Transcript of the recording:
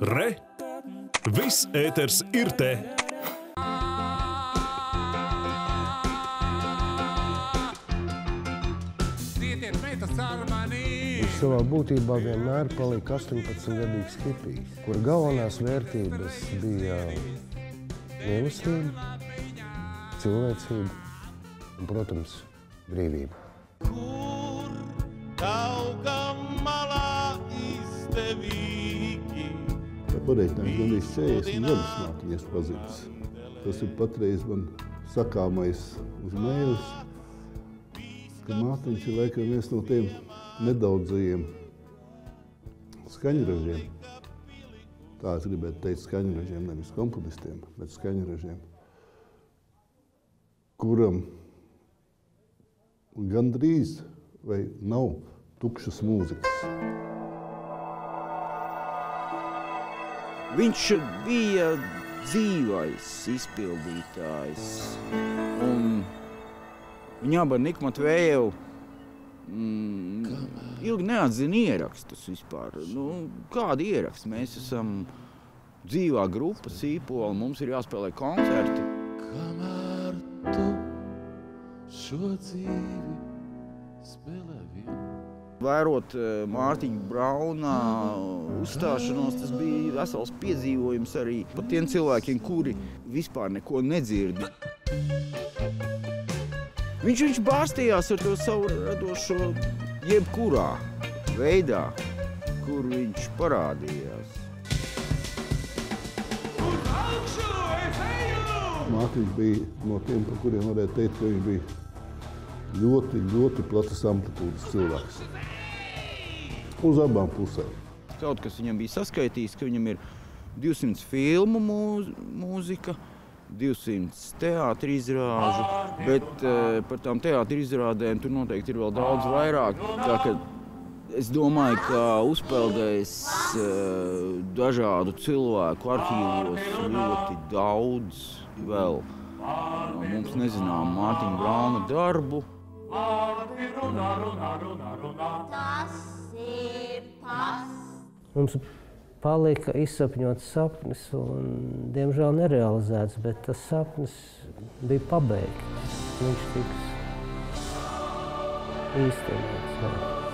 Re! Viss ēters ir te! Viņš savā būtībā vienmēr palika 18-gadīgs hipijs, kur galvenās vērtības bija mīlestība, cilvēcība un, protams, brīvība. Kur tauka malā izdevīgi. Pareizinājums gandrīz 40 gadus mākslinieks pazīts. Tas ir patreiz man sakāmais uz mēles, ka mātiņš ir laikam viens no tiem nedaudzajiem skaņražiem. Tā es gribētu teikt skaņražiem, nevis komponistiem, bet skaņražiem, kuram gandrīz vai nav tukšas mūzikas. Viņš bija dzīvais izpildītājs. Un viņa abi ar Niku Matvēju mm, ilgi neatzina ierakstus vispār. Nu, kādi ieraksti? Mēs esam dzīvā grupa, sīpola, mums ir jāspēlē koncerti. Kamēr tu šo dzīvi spēlē vien. Vērot eh, Mārtiņa Braunā uzstāšanos, tas bija vesels piedzīvojums arī pat tiem cilvēkiem, kuri vispār neko nedzird. Viņš, viņš bārstījās ar to savu radošo jebkurā veidā, kur viņš parādījās. Mārtiņš bija no tiem, par kuriem varētu teikt, ka viņš bija ļoti, ļoti platas amplitūdas cilvēks. Uz abām pusēm. Kaut kas viņam bija saskaitījis, ka viņam ir 200 filmu mūz, mūzika, 200 teātris izrāžu, bet uh, par tām teātris izrādēm tur noteikti ir vēl daudz vairāk. Tā, ka es domāju, ka uzpeldējis uh, dažādu cilvēku arhīvos ļoti daudz vēl mums nezinām Mārtiņa Brauna darbu. Tas ir tas. Mums palika izsapņots sapnis, un, diemžēl, nerealizēts, bet tas sapnis bija pabeigts. Viņš tiks īstenots. jā.